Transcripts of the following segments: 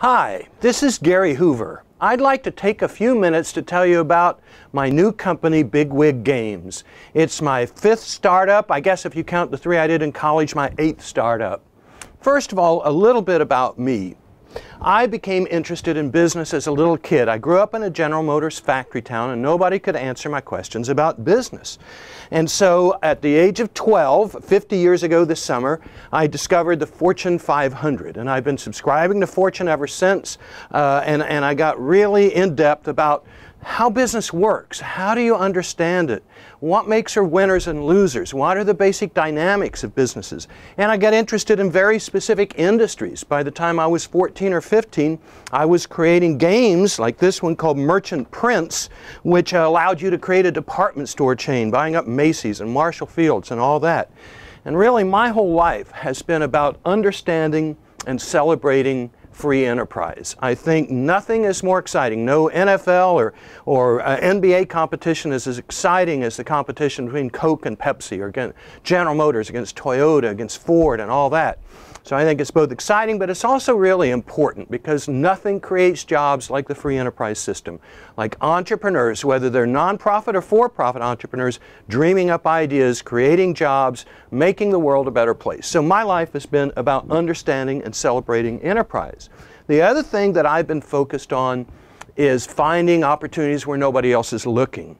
Hi, this is Gary Hoover. I'd like to take a few minutes to tell you about my new company, Bigwig Games. It's my fifth startup, I guess if you count the three I did in college, my eighth startup. First of all, a little bit about me. I became interested in business as a little kid. I grew up in a General Motors factory town and nobody could answer my questions about business. And so at the age of 12, 50 years ago this summer, I discovered the Fortune 500 and I've been subscribing to Fortune ever since uh, and, and I got really in depth about how business works. How do you understand it? What makes her winners and losers? What are the basic dynamics of businesses? And I got interested in very specific industries. By the time I was 14 or 15, I was creating games like this one called Merchant Prince, which allowed you to create a department store chain, buying up Macy's and Marshall Field's and all that. And really, my whole life has been about understanding and celebrating free enterprise. I think nothing is more exciting. No NFL or, or uh, NBA competition is as exciting as the competition between Coke and Pepsi or General Motors against Toyota, against Ford and all that. So I think it's both exciting, but it's also really important because nothing creates jobs like the free enterprise system. Like entrepreneurs, whether they're nonprofit or for-profit entrepreneurs, dreaming up ideas, creating jobs, making the world a better place. So my life has been about understanding and celebrating enterprise. The other thing that I've been focused on is finding opportunities where nobody else is looking.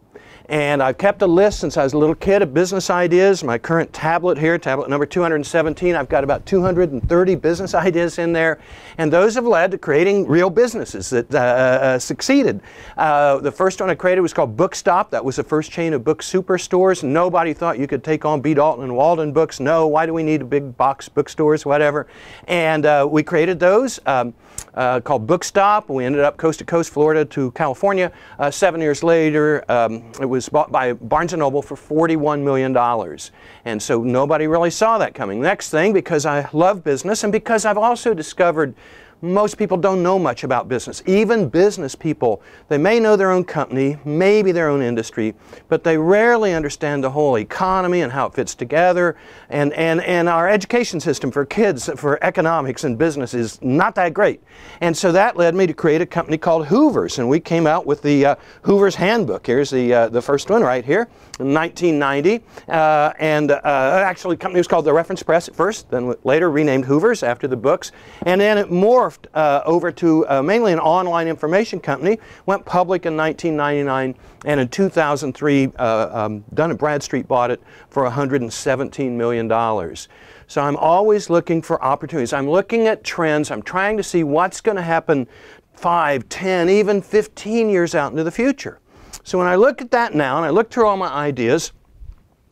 And I've kept a list since I was a little kid of business ideas. My current tablet here, tablet number 217, I've got about 230 business ideas in there. And those have led to creating real businesses that uh, uh, succeeded. Uh, the first one I created was called Bookstop. That was the first chain of book superstores. Nobody thought you could take on B. Dalton and Waldenbooks. No, why do we need a big box bookstores, whatever. And uh, we created those. Um, uh, called Bookstop. We ended up coast to coast, Florida to California. Uh, seven years later, um, it was bought by Barnes & Noble for $41 million. And so nobody really saw that coming. Next thing, because I love business and because I've also discovered most people don't know much about business. Even business people, they may know their own company, maybe their own industry, but they rarely understand the whole economy and how it fits together. And, and, and our education system for kids, for economics and business is not that great. And so that led me to create a company called Hoover's. And we came out with the uh, Hoover's Handbook. Here's the, uh, the first one right here in 1990. Uh, and uh, actually, the company was called the Reference Press at first, then later renamed Hoover's after the books. And then it morphed morphed uh, over to uh, mainly an online information company, went public in 1999, and in 2003, uh, um, Dun & Bradstreet bought it for $117 million. So I'm always looking for opportunities. I'm looking at trends. I'm trying to see what's going to happen 5, 10, even 15 years out into the future. So when I look at that now and I look through all my ideas,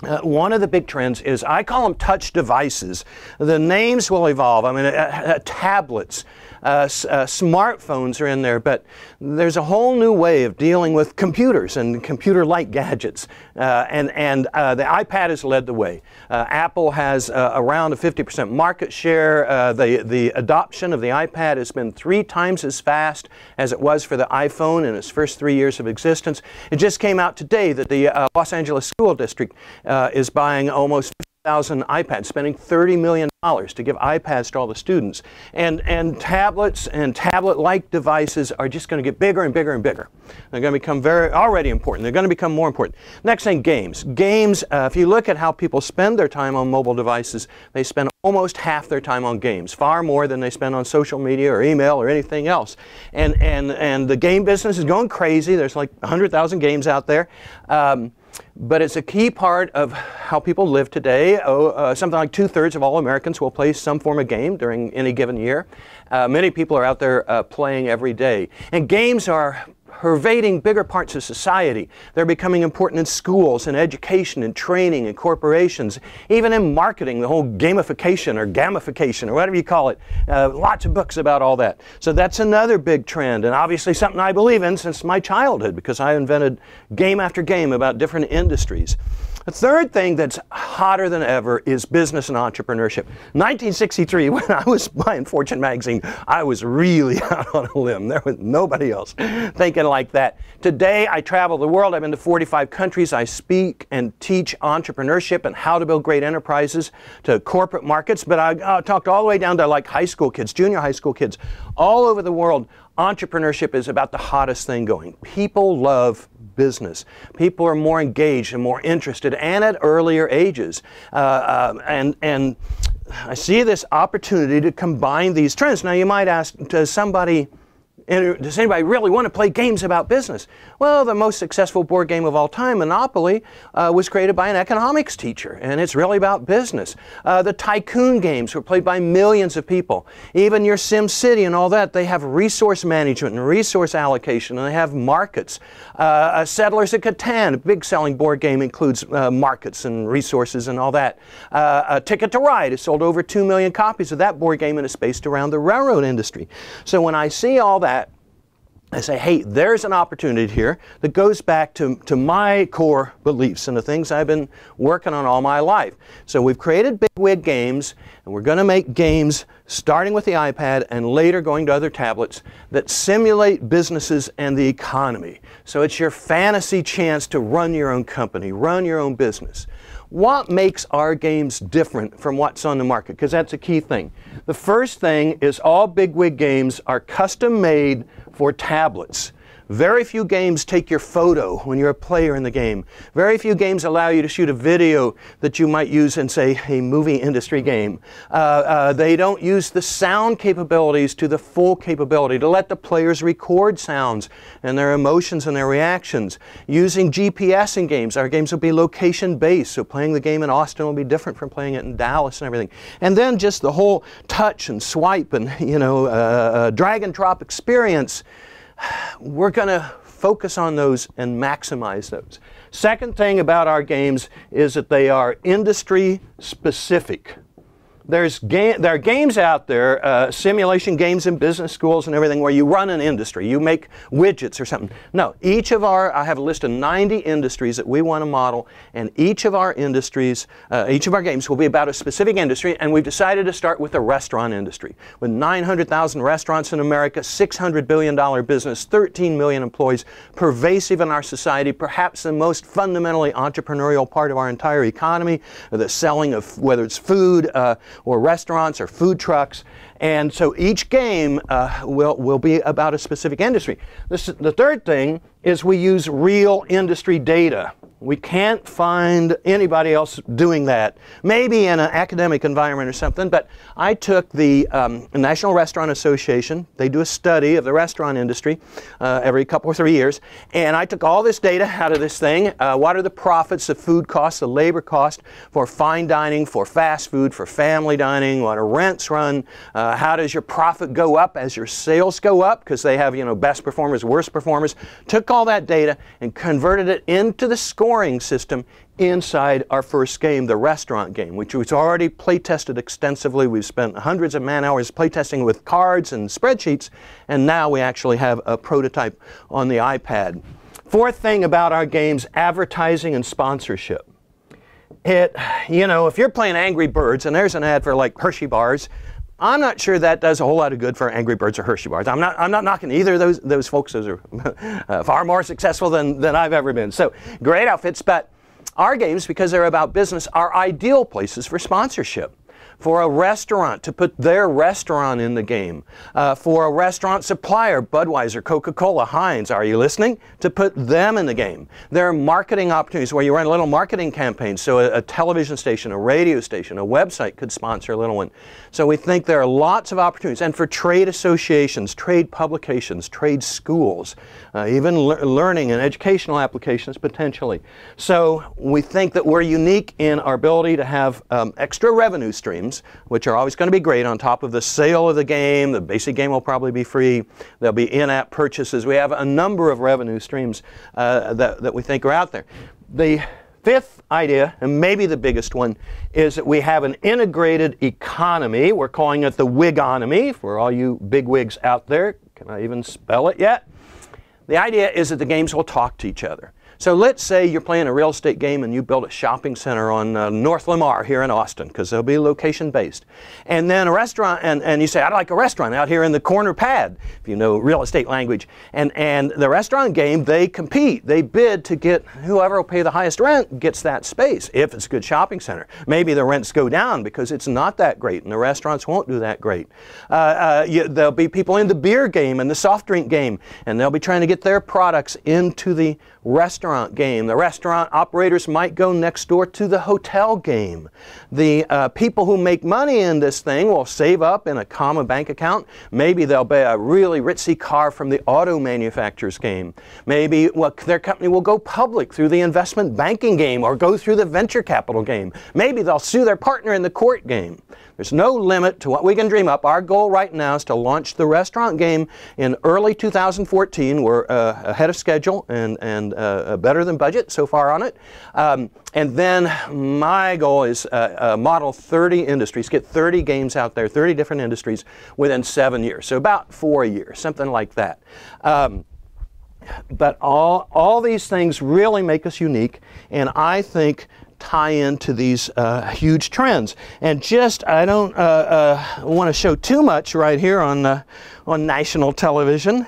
uh, one of the big trends is I call them touch devices. The names will evolve. I mean, uh, uh, tablets, uh, uh, smartphones are in there, but there's a whole new way of dealing with computers and computer-like gadgets. Uh, and and the iPad has led the way. Apple has around a 50% market share. the, the adoption of the iPad has been three times as fast as it was for the iPhone in its first three years of existence. It just came out today that the Los Angeles School District is buying almost 1,000 iPads, spending $30 million to give iPads to all the students. And, and tablets and tablet-like devices are just going to get bigger and bigger and bigger. They're going to become very, already important. They're going to become more important. Next thing, games. Games, uh, if you look at how people spend their time on mobile devices, they spend almost half their time on games, far more than they spend on social media or email or anything else. And, and, and the game business is going crazy. There's like 100,000 games out there. Um, but it's a key part of how people live today. Oh, uh, something like two-thirds of all Americans will play some form of game during any given year. Uh, many people are out there uh, playing every day. And games are pervading bigger parts of society. They're becoming important in schools and education and training and corporations, even in marketing, the whole gamification or gamification or whatever you call it. Uh, lots of books about all that. So that's another big trend and obviously something I believe in since my childhood because I invented game after game about different industries. A third thing that's hotter than ever is business and entrepreneurship. 1963, when I was buying Fortune magazine, I was really out on a limb. There was nobody else thinking like that. Today, I travel the world. I've been to 45 countries. I speak and teach entrepreneurship and how to build great enterprises to corporate markets. But I uh, talked all the way down to like high school kids, junior high school kids, all over the world entrepreneurship is about the hottest thing going. People love business. People are more engaged and more interested, and at earlier ages. Uh, uh, and and I see this opportunity to combine these trends. Now, you might ask, does somebody does anybody really want to play games about business? Well, the most successful board game of all time, Monopoly, uh, was created by an economics teacher, and it's really about business. Uh, the tycoon games were played by millions of people. Even your SimCity and all that, they have resource management and resource allocation, and they have markets. Uh, uh Settlers of Catan, a big selling board game, includes uh, markets and resources and all that. Uh, Ticket to Ride has sold over 2 million copies of that board game and is based around the railroad industry. So when I see all that, I say, hey, there's an opportunity here that goes back to, to my core beliefs and the things I've been working on all my life. So we've created Bigwig Games, and we're going to make games starting with the iPad and later going to other tablets that simulate businesses and the economy. So it's your fantasy chance to run your own company, run your own business. What makes our games different from what's on the market? Because that's a key thing. The first thing is all Bigwig games are custom made for tablets. Very few games take your photo when you're a player in the game. Very few games allow you to shoot a video that you might use in, say, a movie industry game. Uh, uh, they don't use the sound capabilities to the full capability to let the players record sounds and their emotions and their reactions. Using GPS in games, our games will be location based, so playing the game in Austin will be different from playing it in Dallas and everything. And then just the whole touch and swipe and, you know, uh, uh drag and drop experience we're going to focus on those and maximize those. Second thing about our games is that they are industry specific. There's ga- there are games out there, uh, simulation games in business schools and everything, where you run an industry, you make widgets or something. No, each of our, I have a list of 90 industries that we want to model, and each of our industries, uh, each of our games will be about a specific industry, and we've decided to start with the restaurant industry. With 900,000 restaurants in America, $600 billion business, 13 million employees, pervasive in our society, perhaps the most fundamentally entrepreneurial part of our entire economy, the selling of whether it's food, uh, or restaurants or food trucks. And so each game uh, will, will be about a specific industry. This, the third thing is we use real industry data. We can't find anybody else doing that. Maybe in an academic environment or something, but I took the um, National Restaurant Association. They do a study of the restaurant industry uh, every couple or three years, and I took all this data out of this thing. Uh, what are the profits, the food costs, the labor cost for fine dining, for fast food, for family dining? What are rents run? Uh, how does your profit go up as your sales go up? Because they have, you know, best performers, worst performers. Took all that data and converted it into the score scoring system inside our first game, the restaurant game, which was already play tested extensively. We've spent hundreds of man hours play testing with cards and spreadsheets, and now we actually have a prototype on the iPad. Fourth thing about our games advertising and sponsorship. It, you know, if you're playing Angry Birds and there's an ad for like Hershey bars, I'm not sure that does a whole lot of good for Angry Birds or Hershey bars. I'm not, I'm not knocking either of those, those folks. Those are uh, far more successful than, than I've ever been. So great outfits, but our games, because they're about business, are ideal places for sponsorship for a restaurant to put their restaurant in the game, uh, for a restaurant supplier, Budweiser, Coca Cola, Heinz, are you listening? To put them in the game. There are marketing opportunities where you run a little marketing campaign, so a, a television station, a radio station, a website could sponsor a little one. So we think there are lots of opportunities. And for trade associations, trade publications, trade schools, uh, even le learning and educational applications potentially. So we think that we're unique in our ability to have um, extra revenue streams games, which are always going to be great on top of the sale of the game. The basic game will probably be free. There'll be in-app purchases. We have a number of revenue streams uh, that, that we think are out there. The fifth idea, and maybe the biggest one, is that we have an integrated economy. We're calling it the wigonomy for all you big wigs out there. Can I even spell it yet? The idea is that the games will talk to each other. So let's say you're playing a real estate game and you build a shopping center on uh, North Lamar here in Austin, because they'll be location based. And then a restaurant, and, and you say, I'd like a restaurant out here in the corner pad, if you know real estate language. And, and the restaurant game, they compete. They bid to get whoever will pay the highest rent gets that space, if it's a good shopping center. Maybe the rents go down because it's not that great, and the restaurants won't do that great. Uh, uh, you, there'll be people in the beer game and the soft drink game, and they'll be trying to get their products into the restaurant game. The restaurant operators might go next door to the hotel game. The uh, people who make money in this thing will save up in a common bank account. Maybe they'll buy a really ritzy car from the auto manufacturer's game. Maybe well, their company will go public through the investment banking game or go through the venture capital game. Maybe they'll sue their partner in the court game. There's no limit to what we can dream up. Our goal right now is to launch the restaurant game in early 2014. We're uh, ahead of schedule and, and uh, better than budget so far on it. Um, and then my goal is uh, uh model 30 industries, get 30 games out there, 30 different industries within seven years. So about four years, something like that. Um, but all, all these things really make us unique, and I think tie into these uh, huge trends. And just, I don't uh, uh, want to show too much right here on, uh, on national television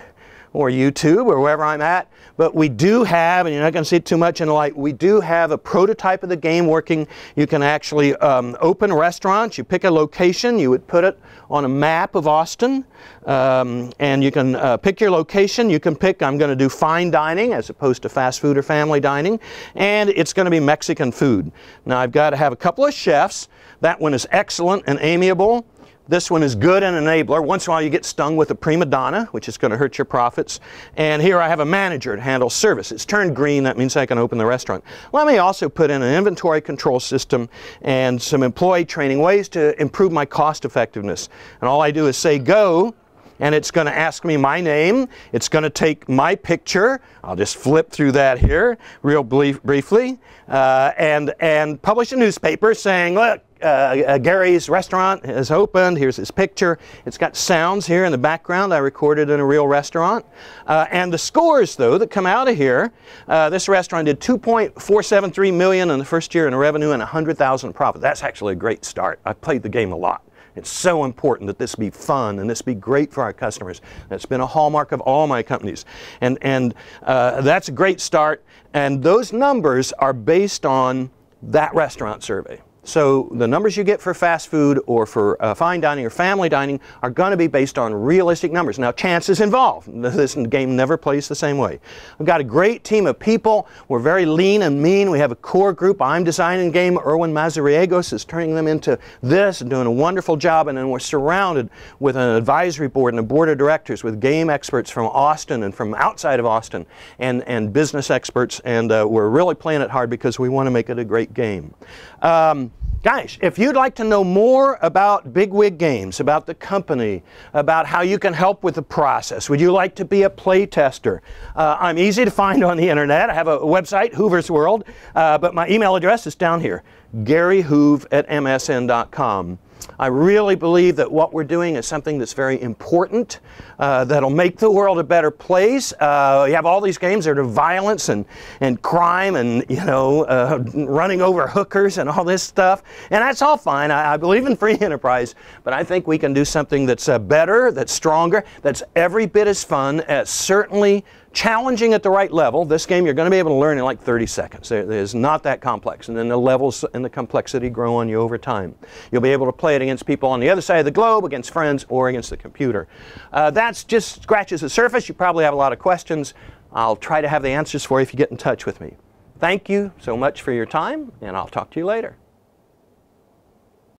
or YouTube or wherever I'm at, but we do have, and you're not going to see too much in the light, we do have a prototype of the game working. You can actually um, open restaurants, you pick a location, you would put it on a map of Austin, um, and you can uh, pick your location. You can pick, I'm going to do fine dining as opposed to fast food or family dining, and it's going to be Mexican food. Now I've got to have a couple of chefs. That one is excellent and amiable. This one is good and enabler. Once in a while you get stung with a prima donna, which is going to hurt your profits. And here I have a manager to handle service. It's turned green, that means I can open the restaurant. Let me also put in an inventory control system and some employee training, ways to improve my cost effectiveness. And all I do is say go, and it's going to ask me my name. It's going to take my picture. I'll just flip through that here real briefly uh, and, and publish a newspaper saying, look, uh, uh, Gary's restaurant has opened. Here's his picture. It's got sounds here in the background I recorded in a real restaurant. Uh, and the scores, though, that come out of here, uh, this restaurant did 2.473 million in the first year in revenue and 100,000 in profit. That's actually a great start. I played the game a lot. It's so important that this be fun and this be great for our customers. That's been a hallmark of all my companies. And, and uh, that's a great start. And those numbers are based on that restaurant survey. So the numbers you get for fast food or for uh, fine dining or family dining are going to be based on realistic numbers. Now, chance is involved. This game never plays the same way. We've got a great team of people. We're very lean and mean. We have a core group. I'm designing the game. Erwin Mazariegos is turning them into this and doing a wonderful job. And then we're surrounded with an advisory board and a board of directors with game experts from Austin and from outside of Austin and, and business experts. And uh, we're really playing it hard because we want to make it a great game. Um, Guys, if you'd like to know more about Bigwig Games, about the company, about how you can help with the process, would you like to be a play tester? Uh, I'm easy to find on the internet. I have a website, Hoover's World, uh, but my email address is down here, garyhoov at msn.com. I really believe that what we're doing is something that's very important, uh, that'll make the world a better place. Uh, you have all these games that are violence and, and crime and, you know, uh, running over hookers and all this stuff. And that's all fine. I, I, believe in free enterprise, but I think we can do something that's uh, better, that's stronger, that's every bit as fun, as certainly challenging at the right level. This game you're going to be able to learn in like 30 seconds. It is not that complex. And then the levels and the complexity grow on you over time. You'll be able to play it against people on the other side of the globe, against friends, or against the computer. Uh, that's just scratches the surface. You probably have a lot of questions. I'll try to have the answers for you if you get in touch with me. Thank you so much for your time, and I'll talk to you later.